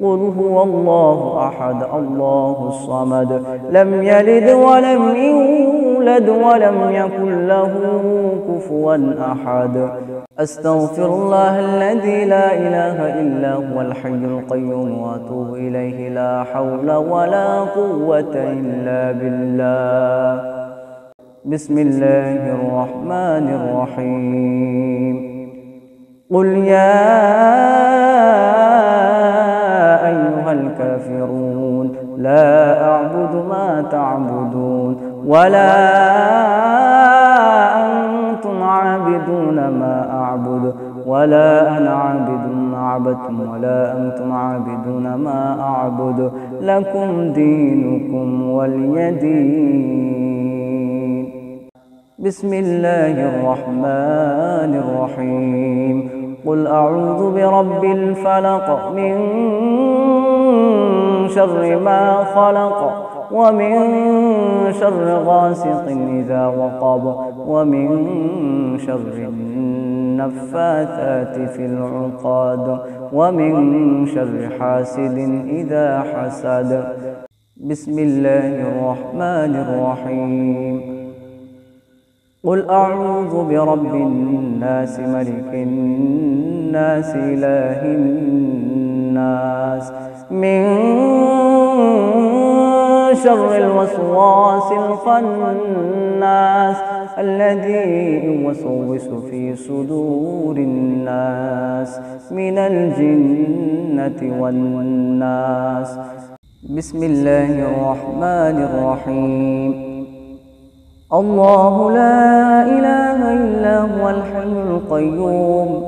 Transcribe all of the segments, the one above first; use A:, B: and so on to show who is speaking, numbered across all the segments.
A: قل هو الله أحد الله الصمد. لم يلد ولم يولد ولم يكن له كفوا أحد. أستغفر الله الذي لا إله إلا هو الحي القيوم وأتوب إليه. لا حول ولا قوة إلا بالله. بسم الله الرحمن الرحيم. قل يا الكافرون. لا أعبد ما تعبدون ولا أنتم عابدون ما أعبد ولا أنا عابد ما عبدتم ولا أنتم عابدون ما أعبد. لكم دينكم ولي دين. بسم الله الرحمن الرحيم. قل أعوذ برب الفلق من شر ما خلق ومن شر غاسق إذا وقب ومن شر النفاثات في العقاد ومن شر حاسد إذا حسد. بسم الله الرحمن الرحيم. قل أعوذ برب الناس ملك الناس إله الناس. من شر الوسواس الخناس الذي يوسوس في صدور الناس من الجنة والناس. بسم الله الرحمن الرحيم. الله لا إله إلا هو الحي القيوم.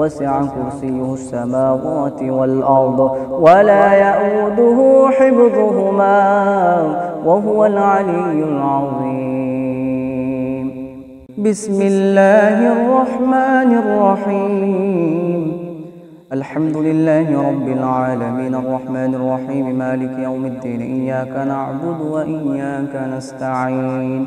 A: وسع كرسيه السماوات والأرض ولا يئوده حفظهما وهو العلي العظيم. بسم الله الرحمن الرحيم. الحمد لله رب العالمين. الرحمن الرحيم. مالك يوم الدين. إياك نعبد وإياك نستعين.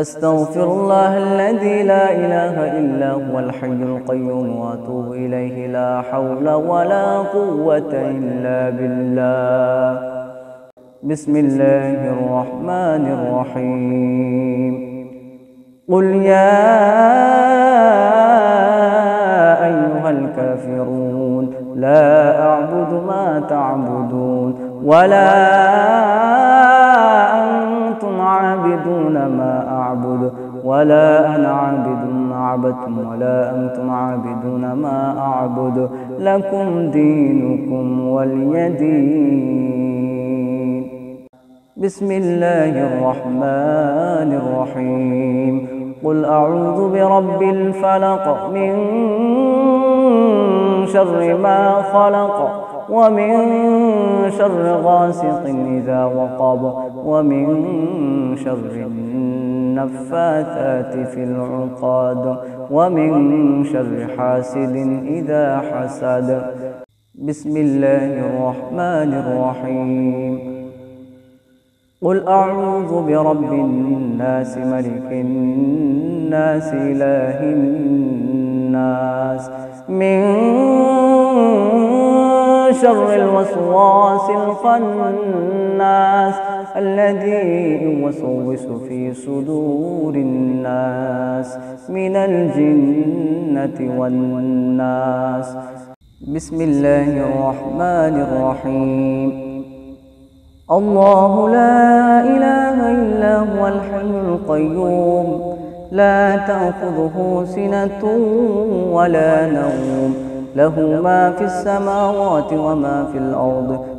A: أستغفر الله الذي لا إله إلا هو الحي القيوم وأتوب إليه. لا حول ولا قوة إلا بالله. بسم الله الرحمن الرحيم. قل يا أيها الكافرون لا أعبد ما تعبدون ولا ولا أنا عابد ما عبدتم ولا أنتم عابدون ما أعبد. لكم دينكم ولي دين. بسم الله الرحمن الرحيم. قل أعوذ برب الفلق من شر ما خلق ومن شر غاسق إذا وقب ومن شر النفاثات في العقاد ومن شر حاسد إذا حسد. بسم الله الرحمن الرحيم. قل أعوذ برب الناس ملك الناس إله الناس. من شر الوسواس الخناس. الذي يوسوس في صدور الناس من الجنة والناس. بسم الله الرحمن الرحيم. الله لا إله إلا هو الحي القيوم. لا تأخذه سنة ولا نوم. له ما في السماوات وما في الأرض.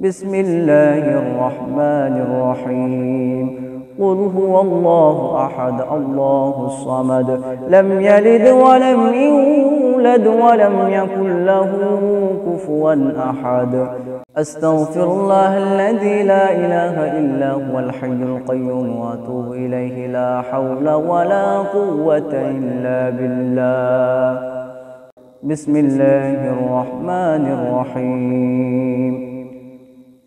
A: بسم الله الرحمن الرحيم. قل هو الله أحد الله الصمد. لم يلد ولم يولد ولم يكن له كفوا أحد. أستغفر الله الذي لا إله إلا هو الحي القيوم وأتوب إليه. لا حول ولا قوة إلا بالله. بسم الله الرحمن الرحيم.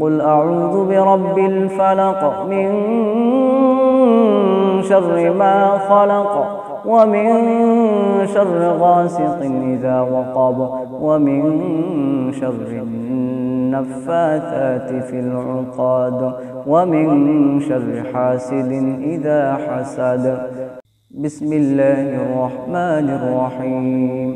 A: قل أعوذ برب الفلق من شر ما خلق ومن شر غاسق إذا وقب ومن شر النفاثات في العقاد ومن شر حاسد إذا حسد بسم الله الرحمن الرحيم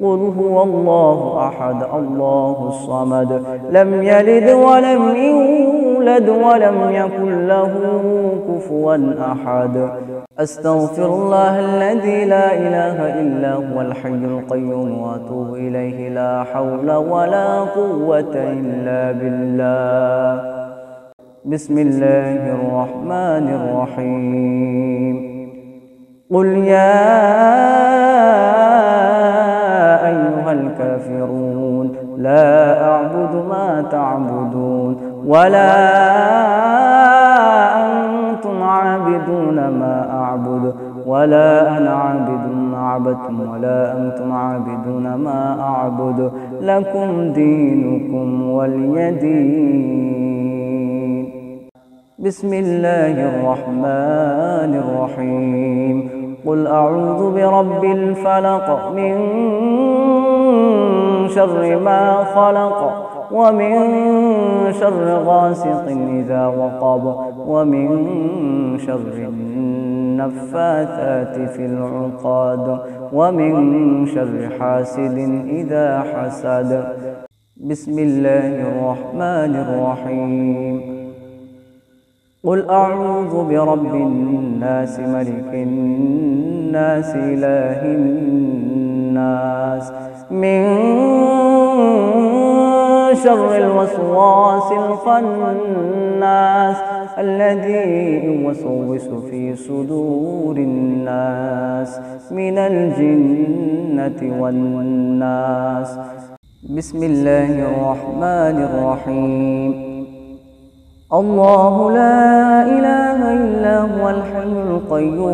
A: قل هو الله أحد الله الصمد. لم يلد ولم يولد ولم يكن له كفوا أحد. أستغفر الله الذي لا إله إلا هو الحي القيوم وأتوب إليه. لا حول ولا قوة إلا بالله. بسم الله الرحمن الرحيم. قل يا الكافرون. لا أعبد ما تعبدون ولا أنتم عابدون ما أعبد ولا أنا عابد ما عبدتم ولا أنتم عابدون ما أعبد. لكم دينكم ولي دين. بسم الله الرحمن الرحيم. قل أعوذ برب الفلق من شر ما خلق ومن شر غاسق إذا وقب ومن شر النفاثات في العقاد ومن شر حاسد إذا حسد. بسم الله الرحمن الرحيم. قل أعوذ برب الناس ملك الناس إله الناس. من شر الوسواس الخناس الذي يوسوس في صدور الناس من الجنة والناس. بسم الله الرحمن الرحيم. الله لا إله إلا هو الحي القيوم.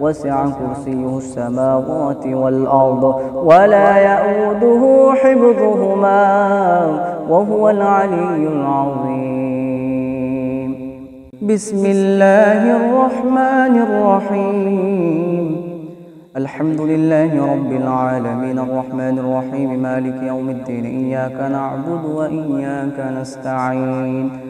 A: وسع كرسيه السماوات والأرض ولا يؤوده حفظهما وهو العلي العظيم. بسم الله الرحمن الرحيم. الحمد لله رب العالمين. الرحمن الرحيم. مالك يوم الدين. إياك نعبد وإياك نستعين.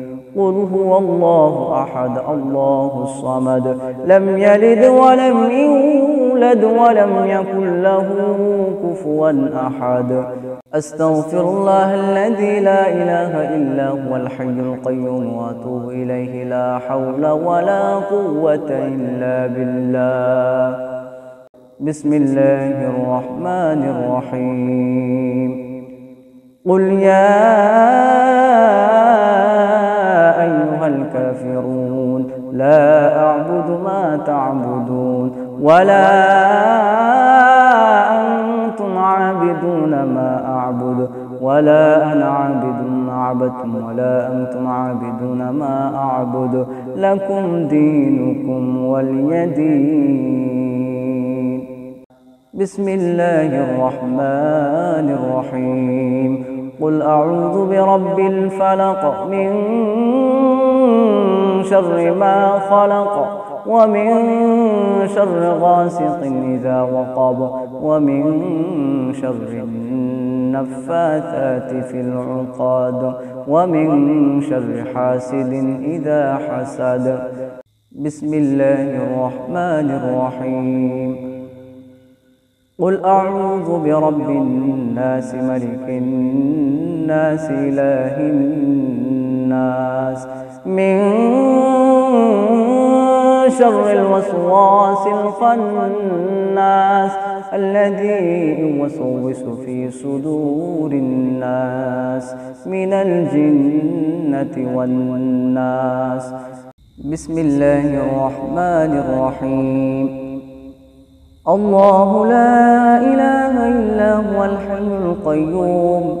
A: قل هو الله أحد الله الصمد. لم يلد ولم يولد ولم يكن له كفوا أحد. أستغفر الله الذي لا إله إلا هو الحي القيوم وأتوب إليه. لا حول ولا قوة إلا بالله. بسم الله الرحمن الرحيم. قل يا أيها الكافرون لا أعبد ما تعبدون ولا أنتم عابدون ما أعبد ولا أنا عابد ما عبدتم ولا أنتم عابدون ما أعبد. لكم دينكم ولي دين. بسم الله الرحمن الرحيم. قل أعوذ برب الفلق من شر ما خلق ومن شر غاسق إذا وقب ومن شر النفاثات في العقاد ومن شر حاسد إذا حسد. بسم الله الرحمن الرحيم. قل أعوذ برب الناس ملك الناس إله الناس. من شر الوسواس الخناس الذي يوسوس في صدور الناس من الجنة والناس. بسم الله الرحمن الرحيم. الله لا إله إلا هو الحي القيوم.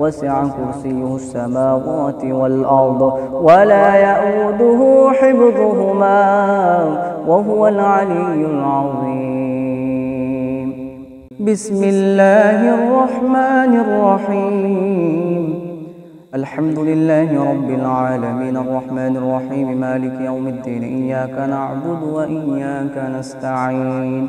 A: وسع كرسيه السماوات والأرض ولا يؤوده حفظهما وهو العلي العظيم. بسم الله الرحمن الرحيم. الحمد لله رب العالمين. الرحمن الرحيم. مالك يوم الدين. إياك نعبد وإياك نستعين.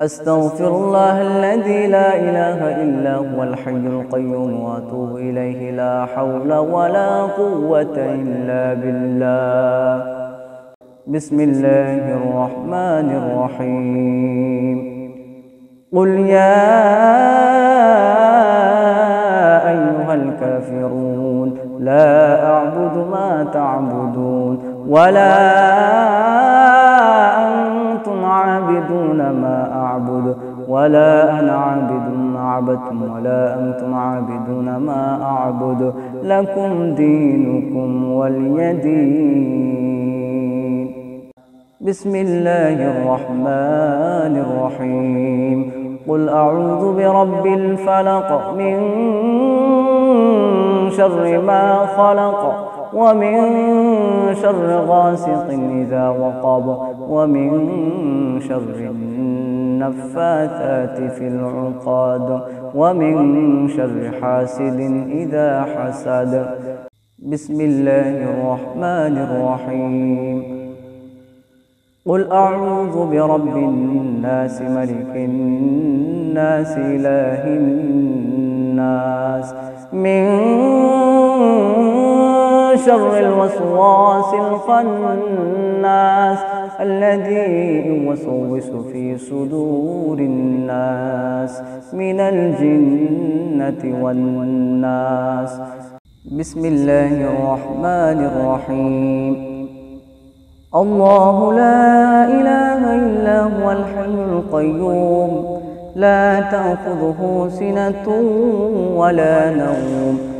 A: أستغفر الله الذي لا إله إلا هو الحي القيوم وأتوب إليه. لا حول ولا قوة إلا بالله. بسم الله الرحمن الرحيم. قل يا أيها الكافرون لا أعبد ما تعبدون ولا أنتم عابدون ما ولا أنا عابد ما عبدتم ولا أنتم عابدون ما أعبد لكم دينكم ولي دين. بسم الله الرحمن الرحيم. قل أعوذ برب الفلق من شر ما خلق ومن شر غاسق إذا وقب ومن شر النفاثات في العقاد ومن شر حاسد إذا حسد. بسم الله الرحمن الرحيم. قل أعوذ برب الناس ملك الناس إله الناس. من شر الوسواس الخناس. الذي يوسوس في صدور الناس من الجنة والناس. بسم الله الرحمن الرحيم. الله لا إله إلا هو الحي القيوم. لا تأخذه سنة ولا نوم.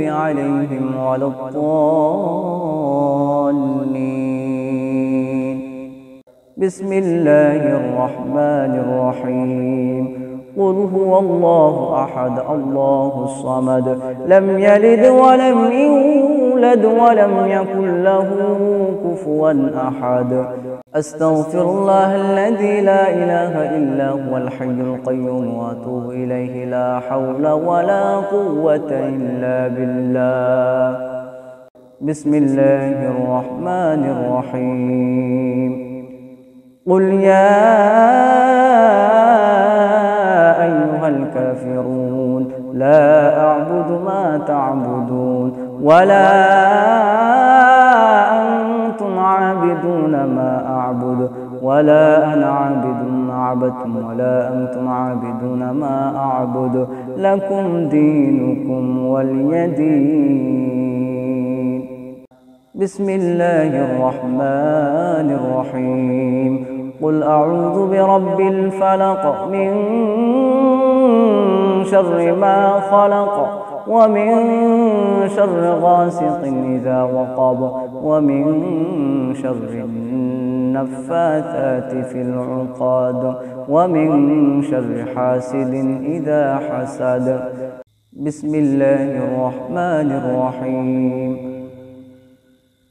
A: عليهم ولا الضالين. بسم الله الرحمن الرحيم. قل هو الله أحد الله الصمد. لم يلد ولم يولد ولم يكن له كفوا أحد. أستغفر الله الذي لا إله إلا هو الحي القيوم وأتوب إليه. لا حول ولا قوة إلا بالله. بسم الله الرحمن الرحيم. قل يا الكافرون. لا أعبد ما تعبدون ولا أنتم عابدون ما أعبد ولا أنا عابد ما عبدتم ولا أنتم عابدون ما أعبد. لكم دينكم ولي دين. بسم الله الرحمن الرحيم. قل أعوذ برب الفلق من شر ما خلق ومن شر غاسق إذا وقب ومن شر النفاثات في العقاد ومن شر حاسد إذا حسد. بسم الله الرحمن الرحيم.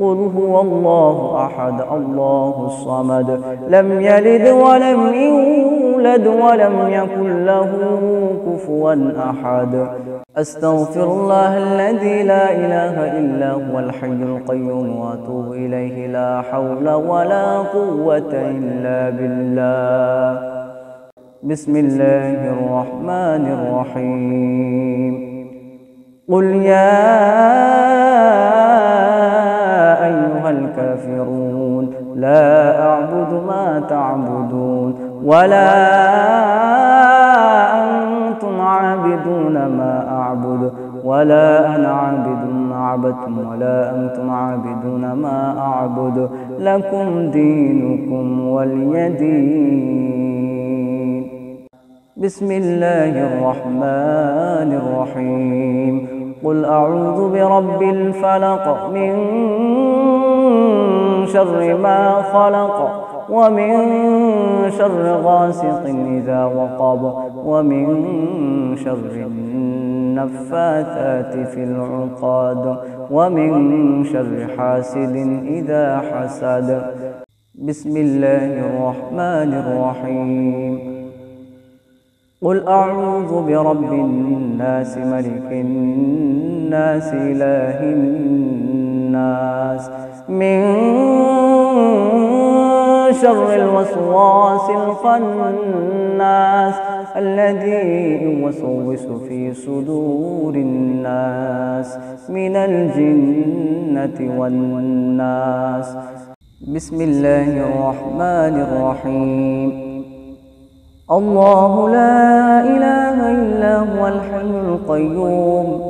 A: قل هو الله أحد الله الصمد. لم يلد ولم يولد ولم يكن له كفوا أحد. أستغفر الله الذي لا إله إلا هو الحي القيوم وأتوب إليه. لا حول ولا قوة إلا بالله. بسم الله الرحمن الرحيم. قل يا الكافرون. لا أعبد ما تعبدون ولا أنتم عابدون ما أعبد ولا أنا عابد ما عبدتم ولا أنتم عابدون ما أعبد. لكم دينكم ولي دين. بسم الله الرحمن الرحيم. قل أعوذ برب الفلق من شر ما خلق ومن شر غاسق إذا وقب ومن شر النفاثات في العقاد ومن شر حاسد إذا حسد. بسم الله الرحمن الرحيم. قل أعوذ برب الناس ملك الناس إله الناس. من شر الوسواس الخناس الذي يوسوس في صدور الناس من الجنة والناس. بسم الله الرحمن الرحيم. الله لا إله إلا هو الحي القيوم.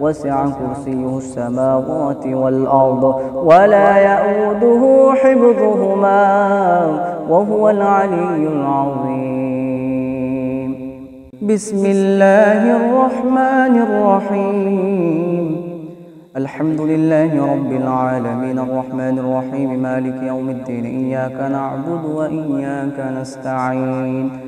A: وسع كرسيه السماوات والأرض ولا يؤوده حفظهما وهو العلي العظيم. بسم الله الرحمن الرحيم. الحمد لله رب العالمين. الرحمن الرحيم. مالك يوم الدين. إياك نعبد وإياك نستعين.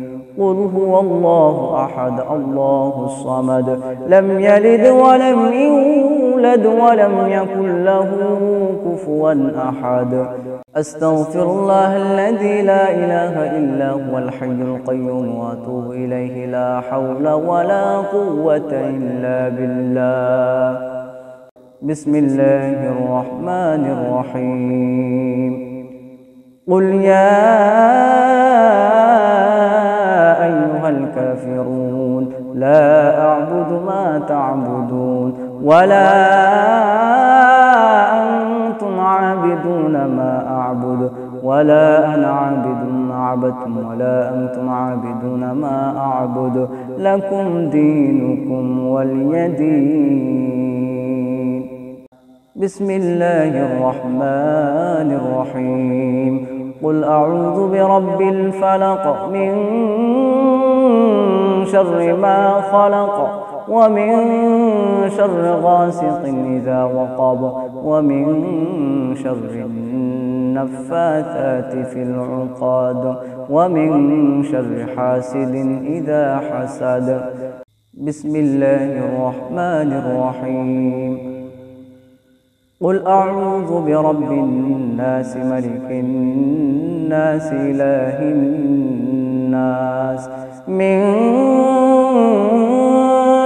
A: قل هو الله أحد الله الصمد. لم يلد ولم يولد ولم يكن له كفوا أحد. أستغفر الله الذي لا إله إلا هو الحي القيوم وأتوب إليه. لا حول ولا قوة إلا بالله. بسم الله الرحمن الرحيم. قل يا الكافرون. لا أعبد ما تعبدون ولا أنتم عابدون ما أعبد ولا أنا عابد ما عبدتم ولا أنتم عابدون ما أعبد. لكم دينكم ولي دين. بسم الله الرحمن الرحيم. قل أعوذ برب الفلق من شر ما خلق ومن شر غاسق إذا وقب ومن شر النفاثات في العقاد ومن شر حاسد إذا حسد. بسم الله الرحمن الرحيم. قل أعوذ برب الناس ملك الناس إله الناس. من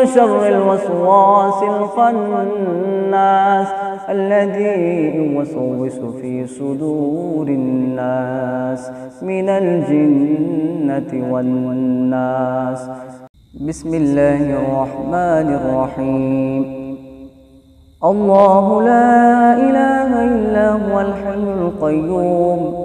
A: شر الوسواس الخناس الذي يوسوس في صدور الناس من الجنة والناس. بسم الله الرحمن الرحيم. الله لا إله إلا هو الحي القيوم.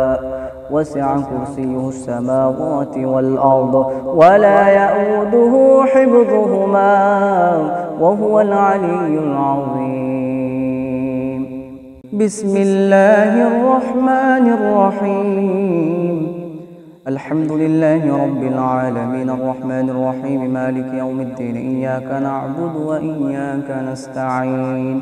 A: وسع كرسيه السماوات والأرض ولا يؤوده حفظهما وهو العلي العظيم. بسم الله الرحمن الرحيم. الحمد لله رب العالمين. الرحمن الرحيم. مالك يوم الدين. إياك نعبد وإياك نستعين.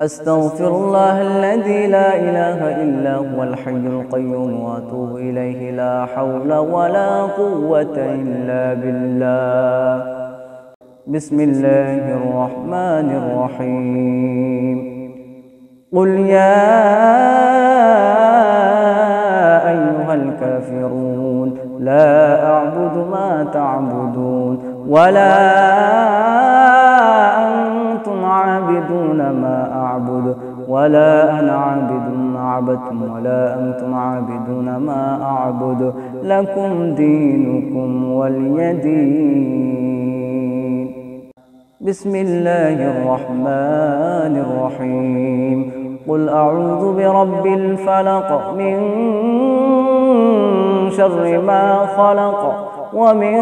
A: أستغفر الله الذي لا إله إلا هو الحي القيوم وأتوب إليه. لا حول ولا قوة إلا بالله. بسم الله الرحمن الرحيم. قل يا أيها الكافرون لا أعبد ما تعبدون ولا أنتم عابدون ما ولا أنا عابد ما عبدتم ولا أنتم عابدون ما أعبد لكم دينكم ولي دين. بسم الله الرحمن الرحيم. قل أعوذ برب الفلق من شر ما خلق ومن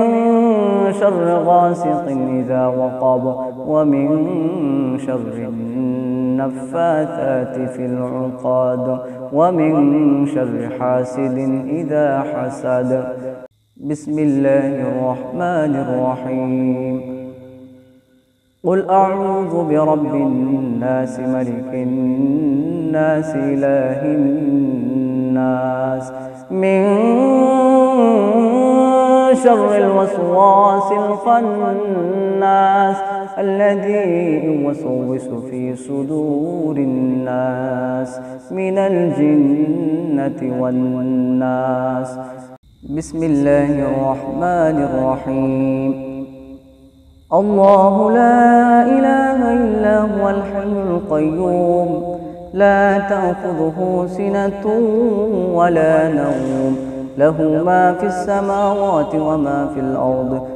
A: شر غاسق إذا وقب ومن شر النفاثات في العقاد ومن شر حاسد إذا حسد. بسم الله الرحمن الرحيم. قل أعوذ برب الناس ملك الناس إله الناس. من شر الوسواس الخناس. الذي يوسوس في صدور الناس من الجنة والناس. بسم الله الرحمن الرحيم. الله لا إله إلا هو الحي القيوم. لا تأخذه سنة ولا نوم. له ما في السماوات وما في الأرض.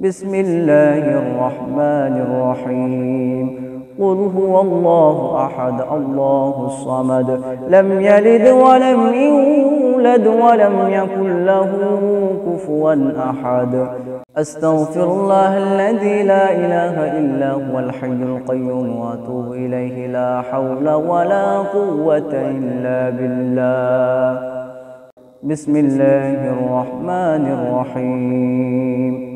A: بسم الله الرحمن الرحيم. قل هو الله أحد الله الصمد. لم يلد ولم يولد ولم يكن له كفوا أحد. أستغفر الله الذي لا إله إلا هو الحي القيوم وأتوب إليه. لا حول ولا قوة إلا بالله. بسم الله الرحمن الرحيم.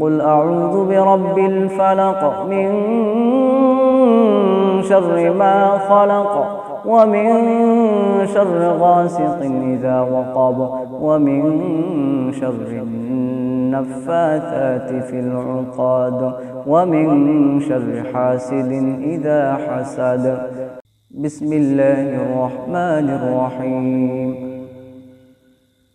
A: قل أعوذ برب الفلق من شر ما خلق ومن شر غاسق إذا وقب ومن شر النفاثات في العقاد ومن شر حاسد إذا حسد. بسم الله الرحمن الرحيم.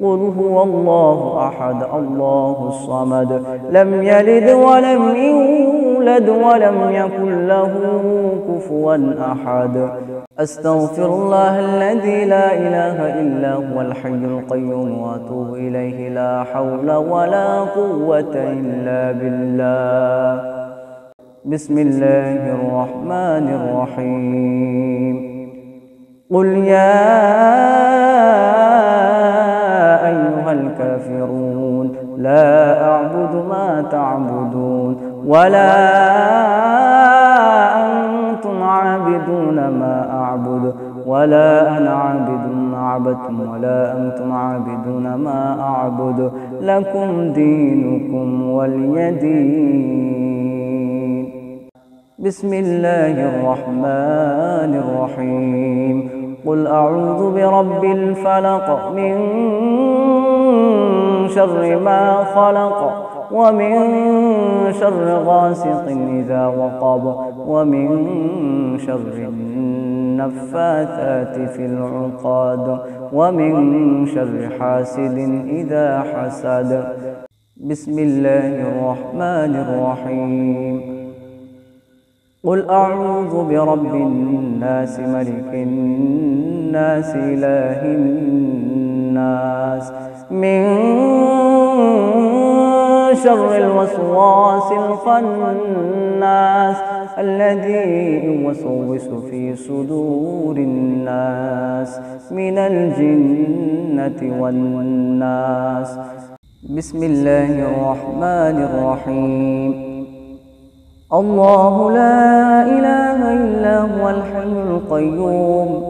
A: قل هو الله أحد الله الصمد. لم يلد ولم يولد ولم يكن له كفوا أحد. أستغفر الله الذي لا إله إلا هو الحي القيوم وأتوب إليه. لا حول ولا قوة إلا بالله. بسم الله الرحمن الرحيم. قل يا الكافرون. لا أعبد ما تعبدون ولا أنتم عابدون ما أعبد ولا أنا عابد ما عبدتم ولا أنتم عابدون ما أعبد. لكم دينكم ولي دين. بسم الله الرحمن الرحيم. قل أعوذ برب الفلق من شر ما خلق ومن شر غاسق إذا وقب ومن شر النفاثات في العقاد ومن شر حاسد إذا حسد. بسم الله الرحمن الرحيم. قل أعوذ برب الناس ملك الناس إله الناس. من شر الوسواس الخناس الذي يوسوس في صدور الناس من الجنة والناس. بسم الله الرحمن الرحيم. الله لا إله إلا هو الحي القيوم.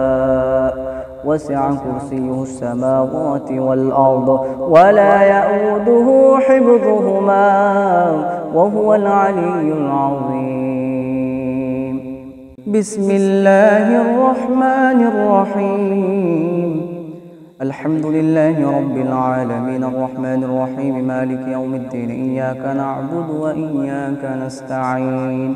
A: وسع كرسيه السماوات والأرض ولا يؤوده حفظهما وهو العلي العظيم. بسم الله الرحمن الرحيم. الحمد لله رب العالمين. الرحمن الرحيم. مالك يوم الدين. إياك نعبد وإياك نستعين.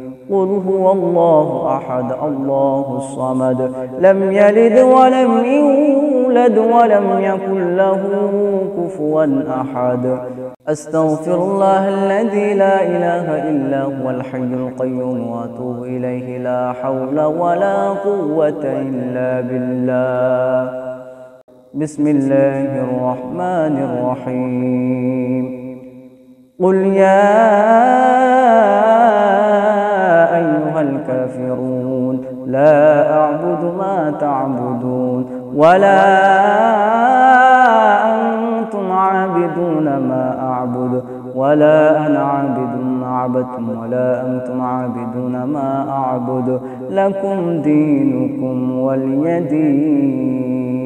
A: قل هو الله أحد الله الصمد. لم يلد ولم يولد ولم يكن له كفوا أحد. أستغفر الله الذي لا إله إلا هو الحي القيوم وأتوب إليه. لا حول ولا قوة إلا بالله. بسم الله الرحمن الرحيم. قل يا الكافرون. لا أعبد ما تعبدون ولا أنتم عابدون ما أعبد ولا أنا عابد ما عبدتم ولا أنتم عابدون ما أعبد. لكم دينكم ولي دين.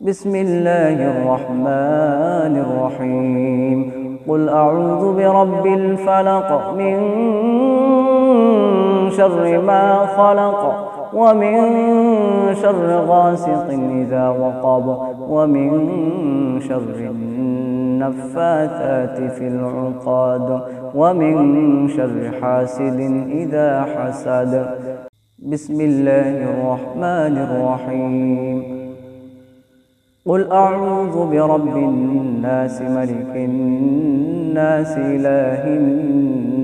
A: بسم الله الرحمن الرحيم. قل أعوذ برب الفلق من شر ما خلق ومن شر غاسق إذا وقب ومن شر النفاثات في العقاد ومن شر حاسد إذا حسد. بسم الله الرحمن الرحيم. قل أعوذ برب الناس ملك الناس إله الناس.